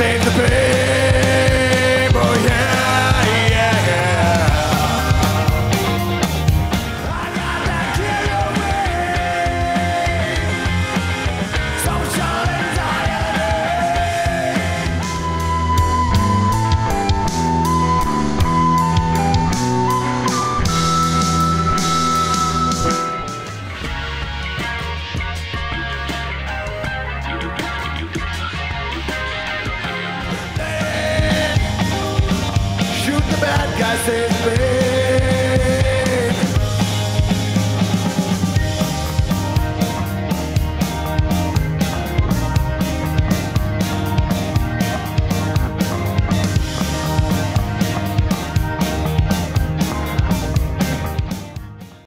save the pain. bad guys, they've been.